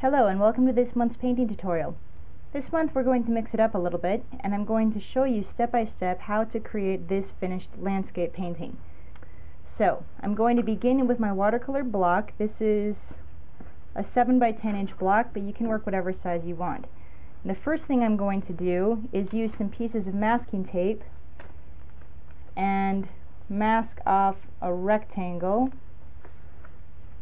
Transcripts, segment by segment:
Hello and welcome to this month's painting tutorial. This month we're going to mix it up a little bit and I'm going to show you step by step how to create this finished landscape painting. So I'm going to begin with my watercolor block. This is a 7 by 10 inch block but you can work whatever size you want. And the first thing I'm going to do is use some pieces of masking tape and mask off a rectangle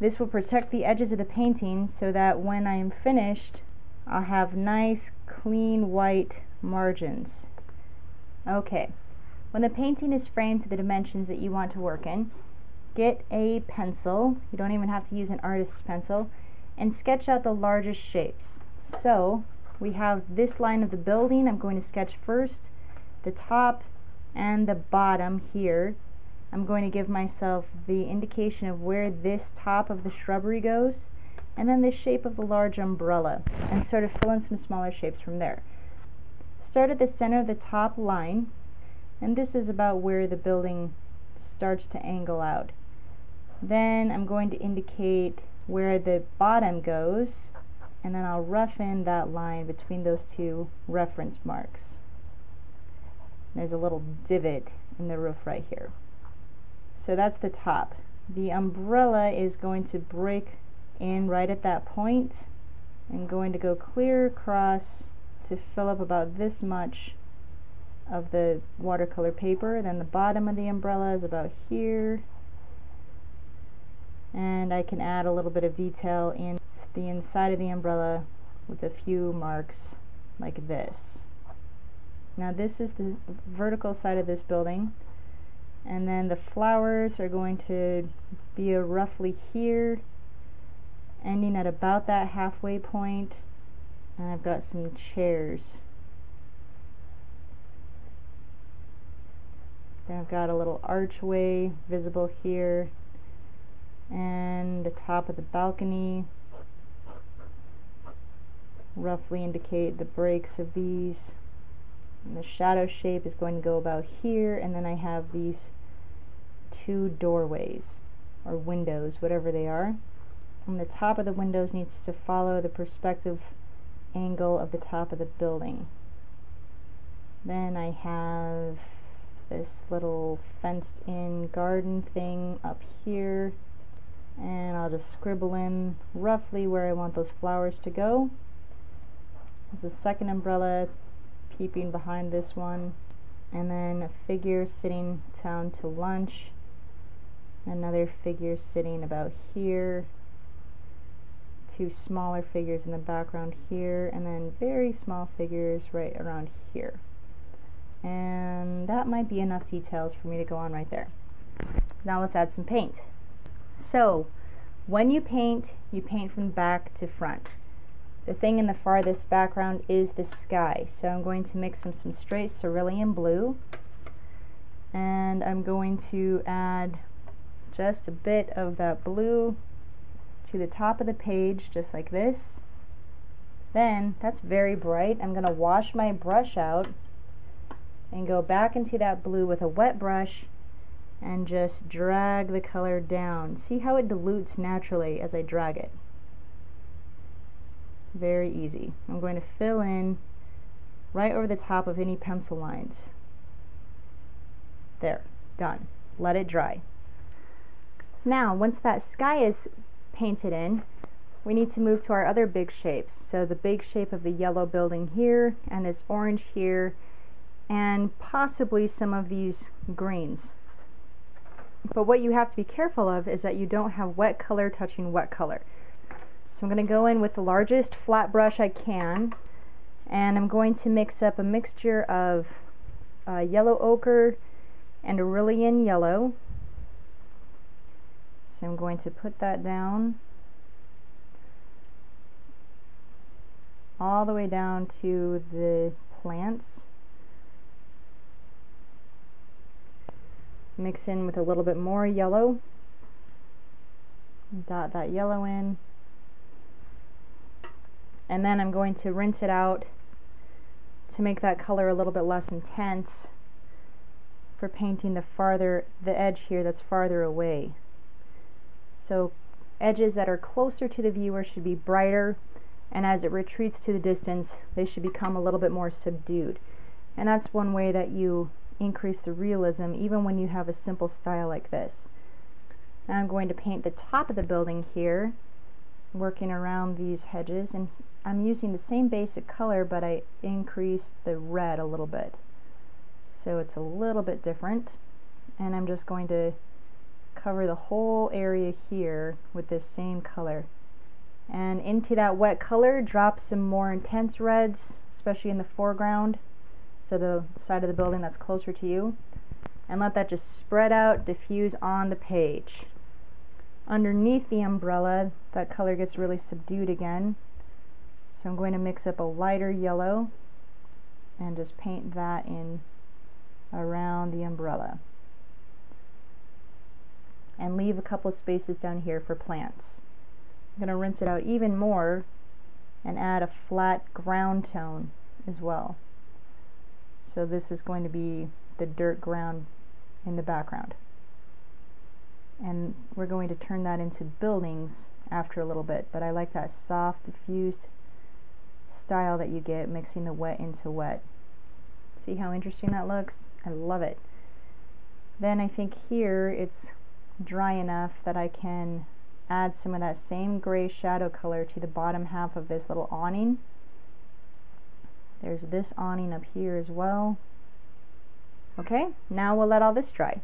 this will protect the edges of the painting so that when I am finished, I'll have nice, clean, white margins. Okay, when the painting is framed to the dimensions that you want to work in, get a pencil, you don't even have to use an artist's pencil, and sketch out the largest shapes. So, we have this line of the building, I'm going to sketch first, the top and the bottom here, I'm going to give myself the indication of where this top of the shrubbery goes and then the shape of the large umbrella and sort of fill in some smaller shapes from there. Start at the center of the top line and this is about where the building starts to angle out. Then I'm going to indicate where the bottom goes and then I'll rough in that line between those two reference marks. There's a little divot in the roof right here. So that's the top. The umbrella is going to break in right at that point and going to go clear across to fill up about this much of the watercolor paper. Then the bottom of the umbrella is about here. And I can add a little bit of detail in the inside of the umbrella with a few marks like this. Now this is the vertical side of this building and then the flowers are going to be roughly here ending at about that halfway point. And I've got some chairs. Then I've got a little archway visible here. And the top of the balcony roughly indicate the breaks of these. And the shadow shape is going to go about here. And then I have these two doorways or windows whatever they are. And the top of the windows needs to follow the perspective angle of the top of the building. Then I have this little fenced in garden thing up here and I'll just scribble in roughly where I want those flowers to go. There's a second umbrella peeping behind this one and then a figure sitting down to lunch another figure sitting about here. Two smaller figures in the background here and then very small figures right around here. And that might be enough details for me to go on right there. Now let's add some paint. So when you paint you paint from back to front. The thing in the farthest background is the sky. So I'm going to mix some, some straight cerulean blue. And I'm going to add just a bit of that blue to the top of the page, just like this. Then, that's very bright. I'm going to wash my brush out and go back into that blue with a wet brush and just drag the color down. See how it dilutes naturally as I drag it very easy. I'm going to fill in right over the top of any pencil lines. There, done. Let it dry. Now, once that sky is painted in, we need to move to our other big shapes. So the big shape of the yellow building here, and this orange here, and possibly some of these greens. But what you have to be careful of is that you don't have wet color touching wet color. So I'm going to go in with the largest flat brush I can and I'm going to mix up a mixture of uh, yellow ochre and aureolin yellow. I'm going to put that down all the way down to the plants. Mix in with a little bit more yellow. Dot that yellow in and then I'm going to rinse it out to make that color a little bit less intense for painting the farther the edge here that's farther away so edges that are closer to the viewer should be brighter and as it retreats to the distance they should become a little bit more subdued and that's one way that you increase the realism even when you have a simple style like this. Now I'm going to paint the top of the building here working around these hedges and I'm using the same basic color but I increased the red a little bit so it's a little bit different and I'm just going to cover the whole area here with this same color. And into that wet color drop some more intense reds especially in the foreground so the side of the building that's closer to you and let that just spread out diffuse on the page. Underneath the umbrella that color gets really subdued again. So I'm going to mix up a lighter yellow and just paint that in around the umbrella and leave a couple spaces down here for plants. I'm going to rinse it out even more and add a flat ground tone as well. So this is going to be the dirt ground in the background. And we're going to turn that into buildings after a little bit, but I like that soft, diffused style that you get mixing the wet into wet. See how interesting that looks? I love it. Then I think here it's dry enough that I can add some of that same gray shadow color to the bottom half of this little awning. There's this awning up here as well. Okay, now we'll let all this dry.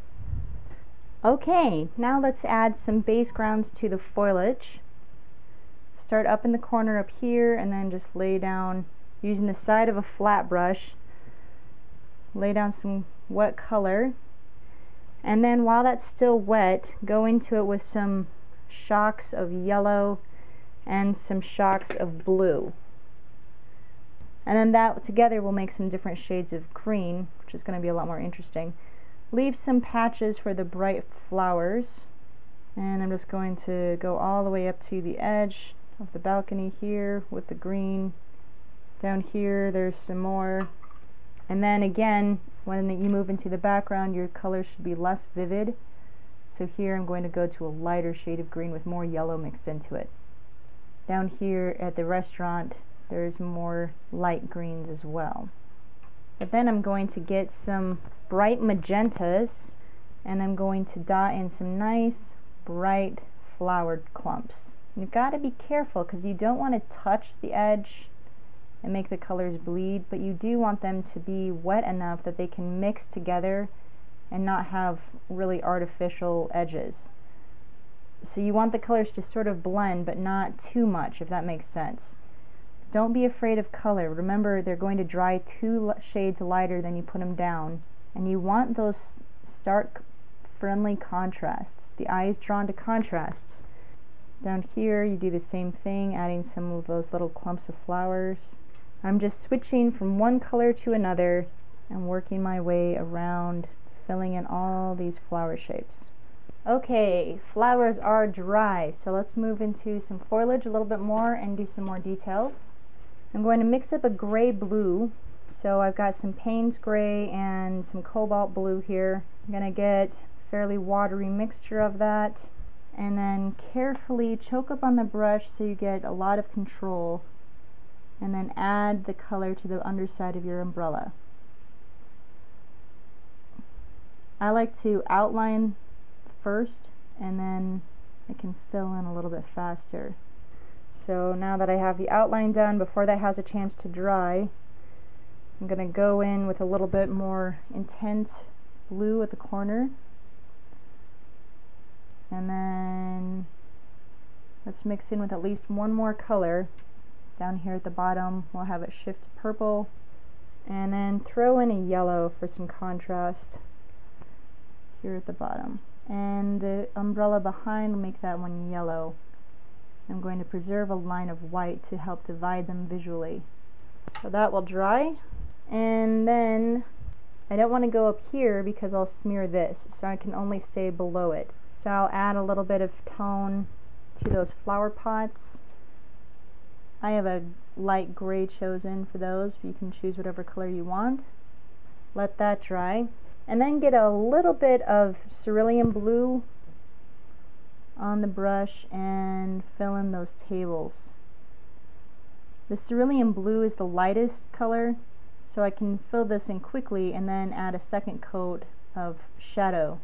Okay, now let's add some base grounds to the foliage. Start up in the corner up here and then just lay down using the side of a flat brush. Lay down some wet color and then while that's still wet, go into it with some shocks of yellow and some shocks of blue. And then that together will make some different shades of green, which is going to be a lot more interesting. Leave some patches for the bright flowers. And I'm just going to go all the way up to the edge of the balcony here with the green. Down here there's some more. And then again, when you move into the background, your color should be less vivid. So here I'm going to go to a lighter shade of green with more yellow mixed into it. Down here at the restaurant, there's more light greens as well. But then I'm going to get some bright magentas and I'm going to dot in some nice bright flowered clumps. You've got to be careful because you don't want to touch the edge and make the colors bleed, but you do want them to be wet enough that they can mix together and not have really artificial edges. So you want the colors to sort of blend, but not too much, if that makes sense. Don't be afraid of color. Remember, they're going to dry two shades lighter than you put them down. And you want those stark, friendly contrasts. The eye is drawn to contrasts. Down here, you do the same thing, adding some of those little clumps of flowers. I'm just switching from one color to another and working my way around filling in all these flower shapes. Okay, flowers are dry, so let's move into some foliage a little bit more and do some more details. I'm going to mix up a gray blue, so I've got some Payne's gray and some cobalt blue here. I'm going to get fairly watery mixture of that and then carefully choke up on the brush so you get a lot of control add the color to the underside of your umbrella. I like to outline first and then I can fill in a little bit faster. So now that I have the outline done before that has a chance to dry, I'm going to go in with a little bit more intense blue at the corner. And then let's mix in with at least one more color down here at the bottom. We'll have it shift to purple. And then throw in a yellow for some contrast here at the bottom. And the umbrella behind will make that one yellow. I'm going to preserve a line of white to help divide them visually. So that will dry. And then I don't want to go up here because I'll smear this so I can only stay below it. So I'll add a little bit of tone to those flower pots I have a light gray chosen for those. You can choose whatever color you want. Let that dry. And then get a little bit of cerulean blue on the brush and fill in those tables. The cerulean blue is the lightest color, so I can fill this in quickly and then add a second coat of shadow.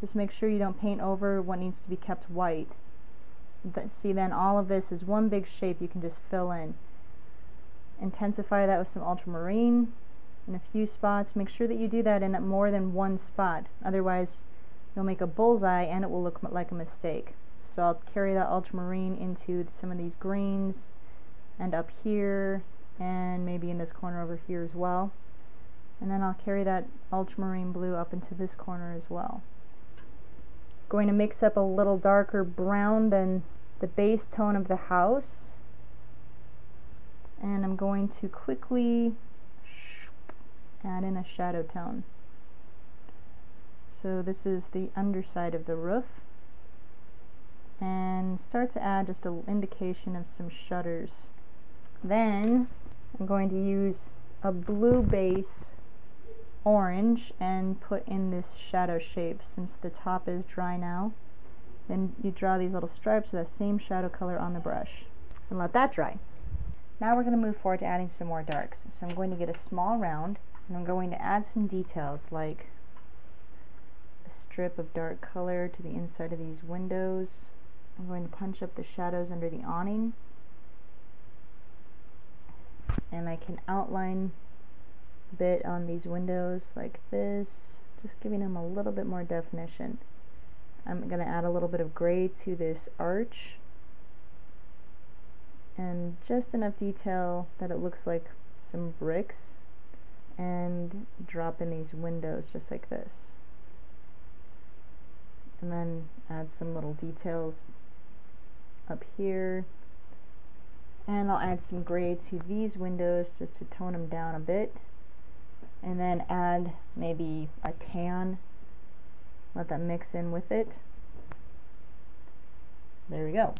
Just make sure you don't paint over what needs to be kept white. See then all of this is one big shape you can just fill in. Intensify that with some ultramarine in a few spots. Make sure that you do that in more than one spot. Otherwise you'll make a bullseye and it will look like a mistake. So I'll carry that ultramarine into some of these greens and up here and maybe in this corner over here as well. And then I'll carry that ultramarine blue up into this corner as well. Going to mix up a little darker brown than the base tone of the house. And I'm going to quickly add in a shadow tone. So this is the underside of the roof. And start to add just an indication of some shutters. Then I'm going to use a blue base orange and put in this shadow shape since the top is dry now. Then you draw these little stripes with that same shadow color on the brush and let that dry. Now we're going to move forward to adding some more darks. So I'm going to get a small round and I'm going to add some details like a strip of dark color to the inside of these windows. I'm going to punch up the shadows under the awning. And I can outline bit on these windows like this, just giving them a little bit more definition. I'm going to add a little bit of gray to this arch. And just enough detail that it looks like some bricks and drop in these windows just like this. And then add some little details up here. And I'll add some gray to these windows just to tone them down a bit and then add maybe a tan. Let that mix in with it. There we go.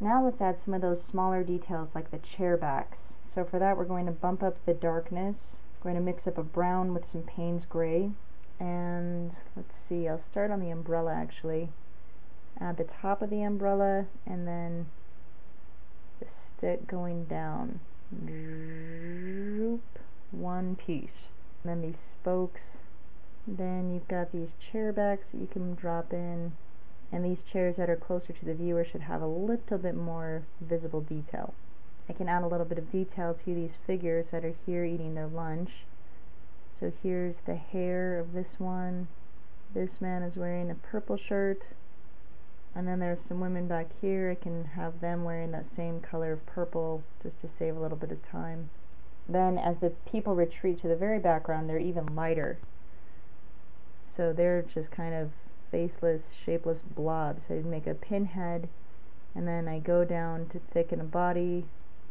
Now let's add some of those smaller details like the chair backs. So for that we're going to bump up the darkness. We're going to mix up a brown with some Payne's gray. And let's see I'll start on the umbrella actually. Add the top of the umbrella and then the stick going down. One piece and then these spokes then you've got these chair backs that you can drop in and these chairs that are closer to the viewer should have a little bit more visible detail I can add a little bit of detail to these figures that are here eating their lunch so here's the hair of this one. This man is wearing a purple shirt. And then there's some women back here. I can have them wearing that same color of purple just to save a little bit of time. Then as the people retreat to the very background, they're even lighter. So they're just kind of faceless, shapeless blobs. I make a pinhead and then I go down to thicken a body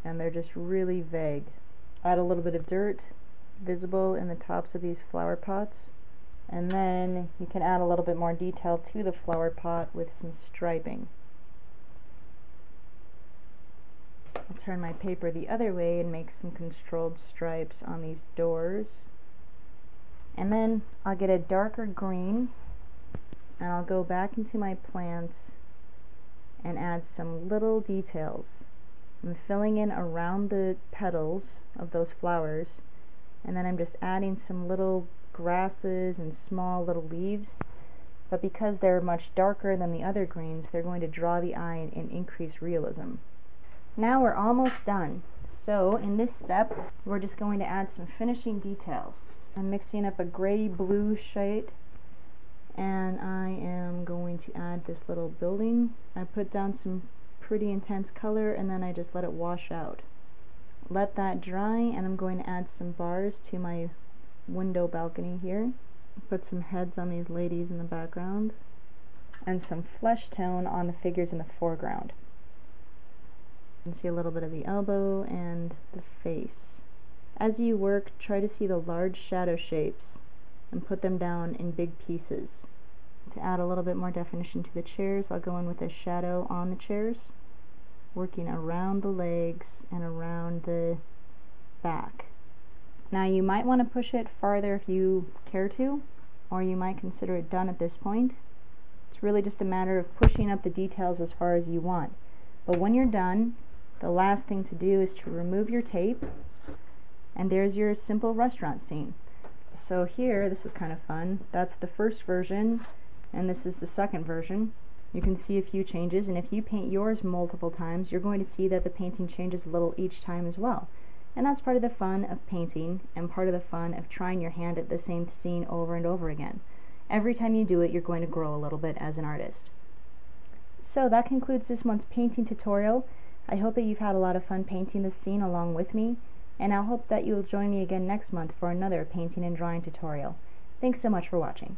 and they're just really vague. Add a little bit of dirt visible in the tops of these flower pots and then you can add a little bit more detail to the flower pot with some striping. I'll turn my paper the other way and make some controlled stripes on these doors. And then I'll get a darker green and I'll go back into my plants and add some little details. I'm filling in around the petals of those flowers and then I'm just adding some little grasses and small little leaves but because they're much darker than the other greens they're going to draw the eye and increase realism. Now we're almost done so in this step we're just going to add some finishing details. I'm mixing up a gray blue shade and I am going to add this little building. I put down some pretty intense color and then I just let it wash out let that dry and I'm going to add some bars to my window balcony here. Put some heads on these ladies in the background and some flesh tone on the figures in the foreground. Can see a little bit of the elbow and the face. As you work, try to see the large shadow shapes and put them down in big pieces. To add a little bit more definition to the chairs, I'll go in with a shadow on the chairs working around the legs and around the back. Now you might want to push it farther if you care to, or you might consider it done at this point. It's really just a matter of pushing up the details as far as you want. But when you're done, The last thing to do is to remove your tape and there's your simple restaurant scene. So here, this is kind of fun, that's the first version and this is the second version. You can see a few changes and if you paint yours multiple times you're going to see that the painting changes a little each time as well. And that's part of the fun of painting and part of the fun of trying your hand at the same scene over and over again. Every time you do it you're going to grow a little bit as an artist. So that concludes this month's painting tutorial. I hope that you've had a lot of fun painting this scene along with me and I'll hope that you'll join me again next month for another painting and drawing tutorial. Thanks so much for watching.